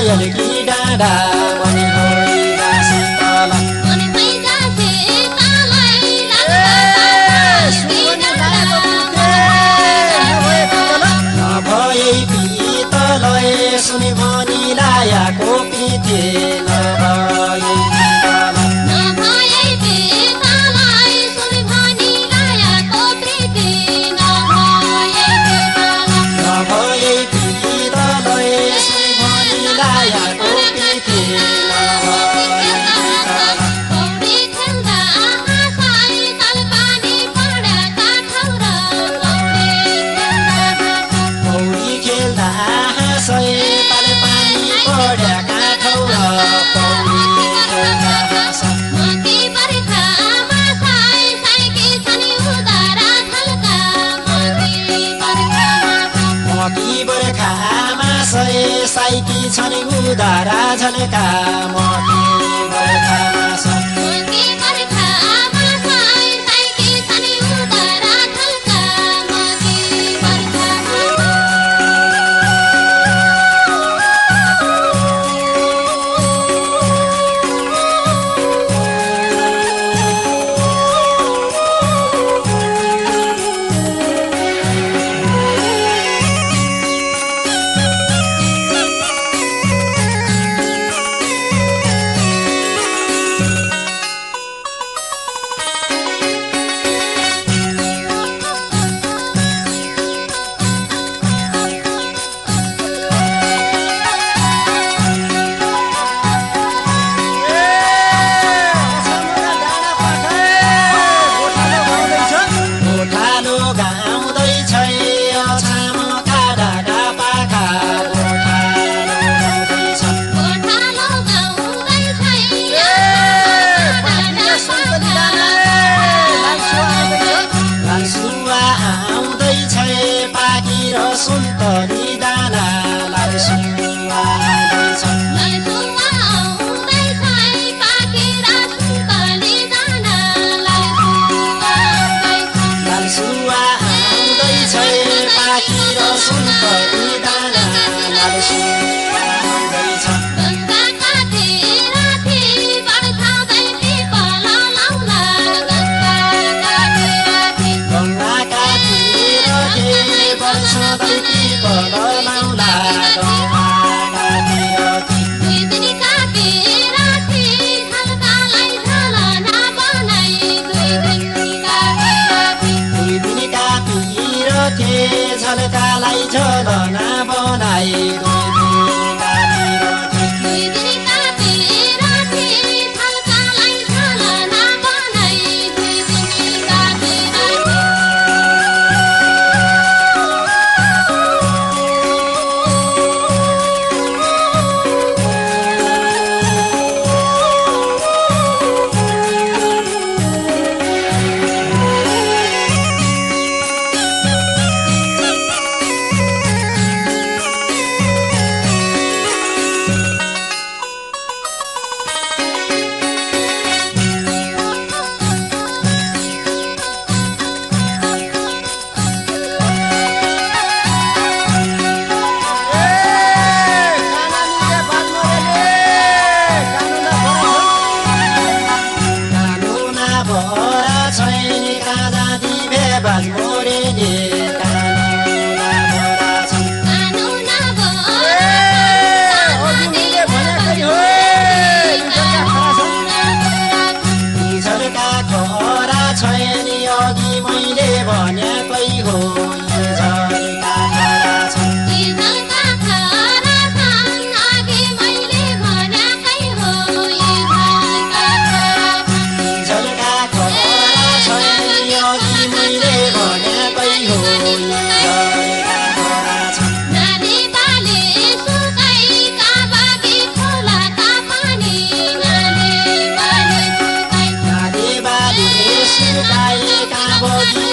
ya de सुधारा झलका काम Bora, Tchaini, cada dia, bebas, morenê. Dale, dale,